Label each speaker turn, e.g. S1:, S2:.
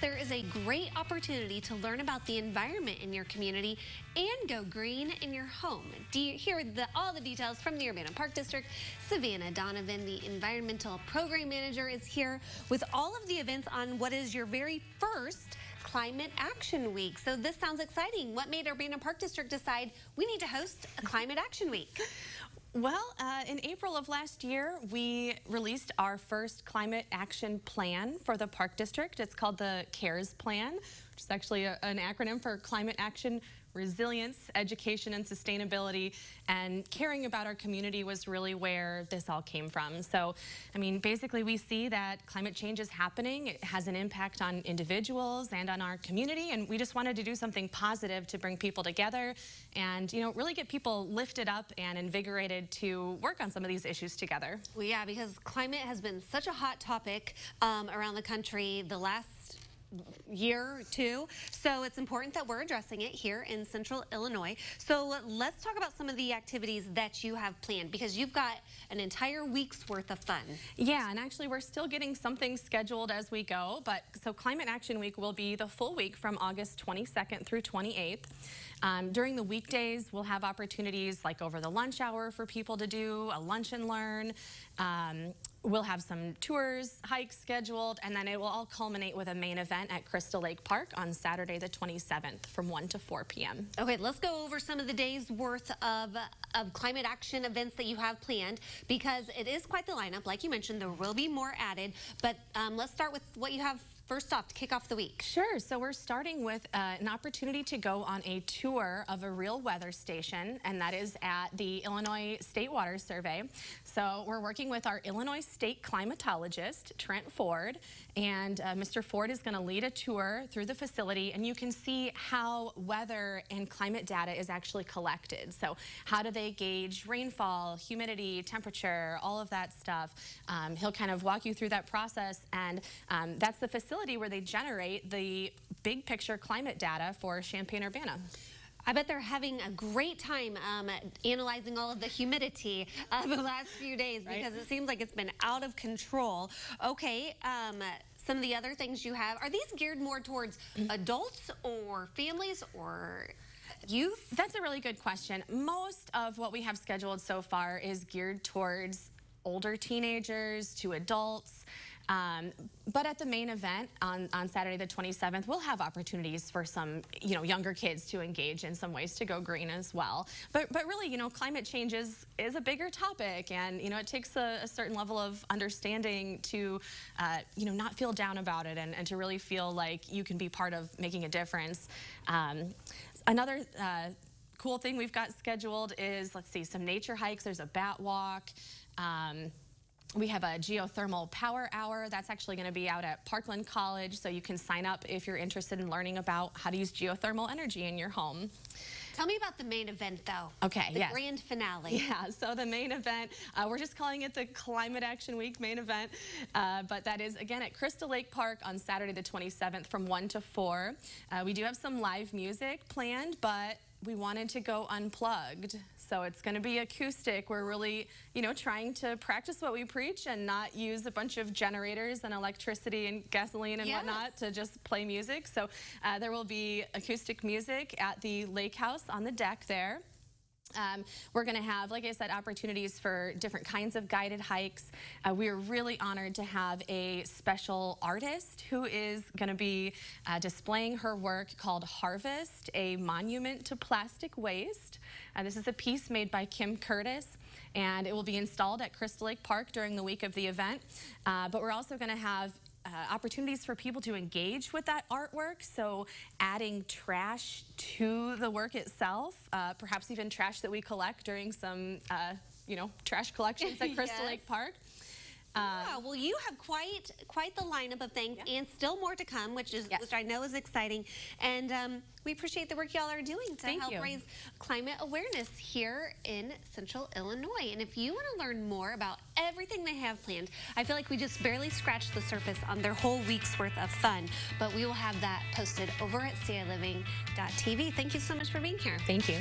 S1: There is a great opportunity to learn about the environment in your community and go green in your home. Do you hear the, all the details from the Urbana Park District? Savannah Donovan, the Environmental Program Manager, is here with all of the events on what is your very first Climate Action Week. So this sounds exciting. What made Urbana Park District decide we need to host a Climate Action Week?
S2: Well, uh, in April of last year, we released our first climate action plan for the Park District. It's called the CARES Plan, which is actually a, an acronym for Climate Action resilience, education, and sustainability, and caring about our community was really where this all came from. So, I mean, basically we see that climate change is happening. It has an impact on individuals and on our community, and we just wanted to do something positive to bring people together and, you know, really get people lifted up and invigorated to work on some of these issues together.
S1: Well, yeah, because climate has been such a hot topic um, around the country the last year or two. So it's important that we're addressing it here in central Illinois. So let's talk about some of the activities that you have planned because you've got an entire week's worth of fun.
S2: Yeah, and actually we're still getting something scheduled as we go. But so Climate Action Week will be the full week from August 22nd through 28th. Um, during the weekdays, we'll have opportunities like over the lunch hour for people to do a lunch and learn. Um, We'll have some tours, hikes scheduled, and then it will all culminate with a main event at Crystal Lake Park on Saturday the 27th from 1 to 4 p.m.
S1: Okay, let's go over some of the days worth of, of climate action events that you have planned because it is quite the lineup. Like you mentioned, there will be more added, but um, let's start with what you have First off, to kick off the week.
S2: Sure. So we're starting with uh, an opportunity to go on a tour of a real weather station, and that is at the Illinois State Water Survey. So we're working with our Illinois State climatologist, Trent Ford, and uh, Mr. Ford is going to lead a tour through the facility, and you can see how weather and climate data is actually collected. So how do they gauge rainfall, humidity, temperature, all of that stuff. Um, he'll kind of walk you through that process, and um, that's the facility facility where they generate the big picture climate data for Champaign-Urbana.
S1: I bet they're having a great time um, analyzing all of the humidity of the last few days right? because it seems like it's been out of control. Okay, um, some of the other things you have, are these geared more towards adults or families or youth?
S2: That's a really good question. Most of what we have scheduled so far is geared towards older teenagers to adults. Um, but at the main event on, on Saturday the 27th, we'll have opportunities for some, you know, younger kids to engage in some ways to go green as well. But, but really, you know, climate change is, is a bigger topic and, you know, it takes a, a certain level of understanding to, uh, you know, not feel down about it and, and to really feel like you can be part of making a difference. Um, another uh, cool thing we've got scheduled is, let's see, some nature hikes. There's a bat walk. Um, we have a geothermal power hour that's actually going to be out at Parkland College, so you can sign up if you're interested in learning about how to use geothermal energy in your home.
S1: Tell me about the main event, though.
S2: Okay,
S1: The
S2: yes.
S1: grand finale.
S2: Yeah, so the main event, uh, we're just calling it the Climate Action Week main event, uh, but that is, again, at Crystal Lake Park on Saturday the 27th from 1 to 4. Uh, we do have some live music planned, but we wanted to go unplugged. So it's going to be acoustic. We're really, you know, trying to practice what we preach and not use a bunch of generators and electricity and gasoline and yes. whatnot to just play music. So uh, there will be acoustic music at the lake house on the deck there. Um, we're going to have, like I said, opportunities for different kinds of guided hikes. Uh, we are really honored to have a special artist who is going to be uh, displaying her work called Harvest, a monument to plastic waste. Uh, this is a piece made by Kim Curtis, and it will be installed at Crystal Lake Park during the week of the event. Uh, but we're also going to have uh, opportunities for people to engage with that artwork. So adding trash to the work itself, uh, perhaps even trash that we collect during some, uh, you know, trash collections at Crystal yes. Lake Park.
S1: Uh, yeah, well, you have quite quite the lineup of things, yeah. and still more to come, which is yes. which I know is exciting. And um, we appreciate the work y'all are doing to
S2: Thank
S1: help
S2: you.
S1: raise climate awareness here in Central Illinois. And if you want to learn more about everything they have planned, I feel like we just barely scratched the surface on their whole week's worth of fun. But we will have that posted over at CILiving.tv. Thank you so much for being here.
S2: Thank you.